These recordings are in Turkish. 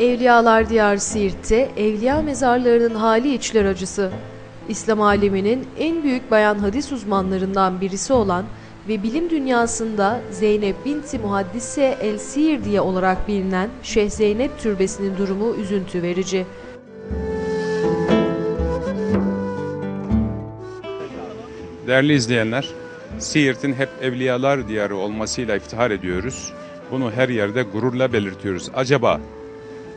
Evliyalar Diyarı Siirt'te evliya mezarlarının hali içler acısı. İslam aleminin en büyük bayan hadis uzmanlarından birisi olan ve bilim dünyasında Zeynep binti Muhaddise El Sihir diye olarak bilinen Şeyh Zeynep Türbesi'nin durumu üzüntü verici. Değerli izleyenler, Siirt'in hep evliyalar diyarı olmasıyla iftihar ediyoruz. Bunu her yerde gururla belirtiyoruz. Acaba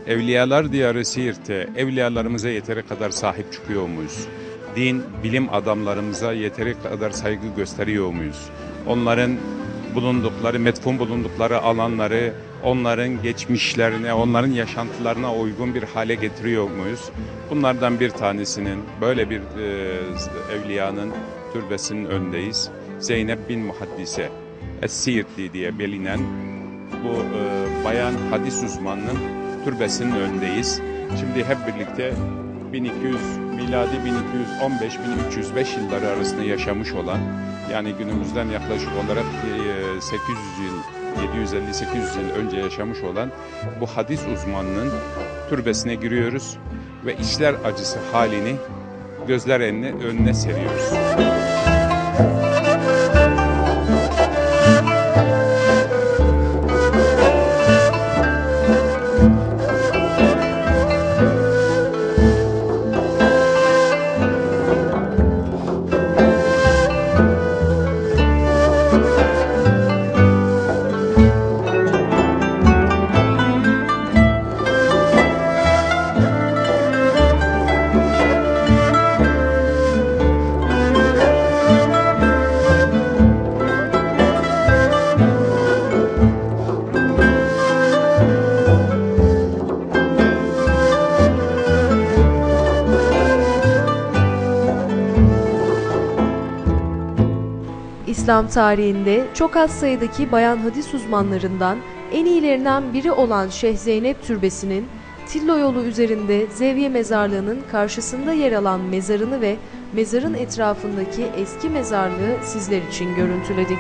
evliyalar diyarı Siirt'te evliyalarımıza yeteri kadar sahip çıkıyor muyuz? Din, bilim adamlarımıza yeteri kadar saygı gösteriyor muyuz? Onların bulundukları, metfun bulundukları alanları, onların geçmişlerine, onların yaşantılarına uygun bir hale getiriyor muyuz? Bunlardan bir tanesinin, böyle bir e, evliyanın türbesinin önündeyiz. Zeynep bin Muhaddise, Es-Siirtli diye bilinen bu e, bayan hadis uzmanının türbesinin önündeyiz. Şimdi hep birlikte 1200 miladi 1215-1305 yılları arasında yaşamış olan yani günümüzden yaklaşık olarak e, 800 yıl 750-800 yıl önce yaşamış olan bu hadis uzmanının türbesine giriyoruz ve işler acısı halini gözler önüne, önüne seriyoruz. İslam tarihinde çok az sayıdaki bayan hadis uzmanlarından en iyilerinden biri olan Şeyh Zeynep Türbesi'nin Tillo yolu üzerinde Zevye Mezarlığı'nın karşısında yer alan mezarını ve mezarın etrafındaki eski mezarlığı sizler için görüntüledik.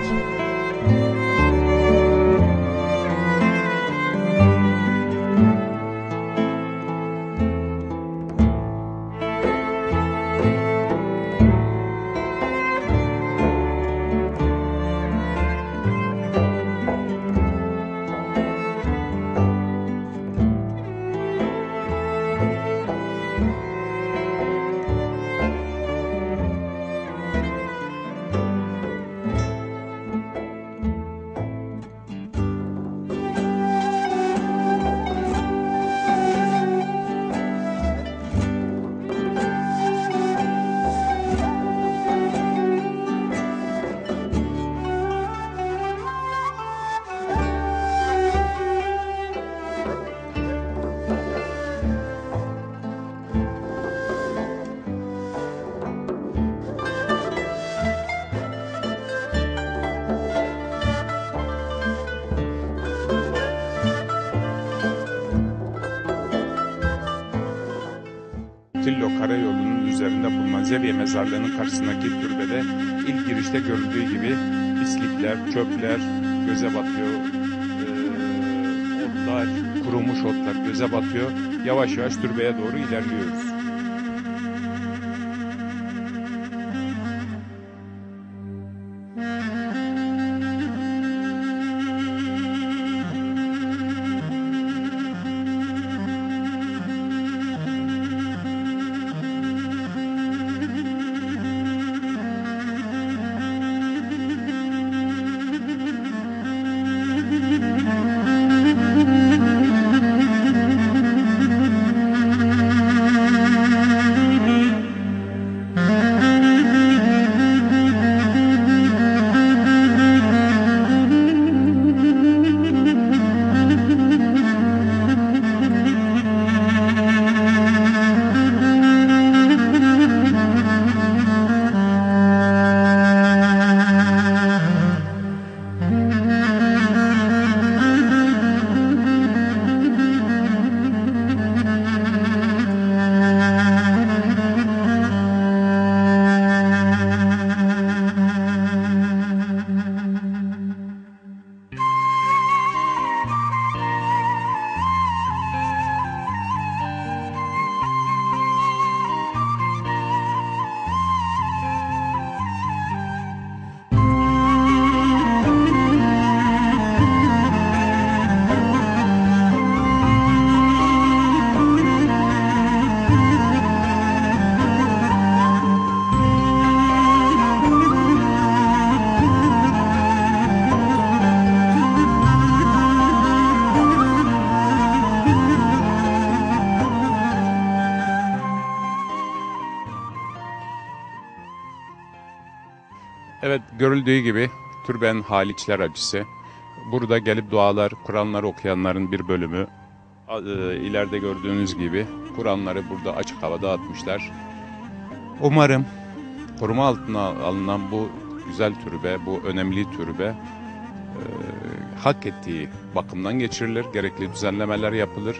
Tillo Karayolu'nun üzerinde bulunan Zevye Mezarlığı'nın karşısındaki türbede ilk girişte görüldüğü gibi pislikler, çöpler göze batıyor. Ee, otlar, kurumuş otlar göze batıyor. Yavaş yavaş türbeye doğru ilerliyoruz. Görüldüğü gibi türbenin Haliçler acısı. Burada gelip dualar, Kur'anları okuyanların bir bölümü. E, ileride gördüğünüz gibi Kur'anları burada açık havada atmışlar. Umarım koruma altına alınan bu güzel türbe, bu önemli türbe e, hak ettiği bakımdan geçirilir. Gerekli düzenlemeler yapılır.